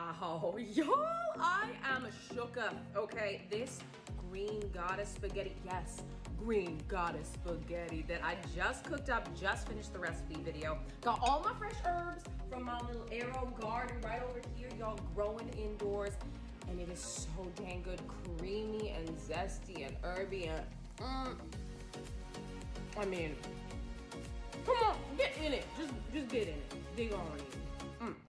Wow, y'all, I am shooka. Okay, this green goddess spaghetti, yes, green goddess spaghetti that I just cooked up, just finished the recipe video. Got all my fresh herbs from my little AeroGarden right over here, y'all growing indoors. And it is so dang good, creamy and zesty and herby and mm. I mean, come on, get in it. Just, just get in it. Dig on it.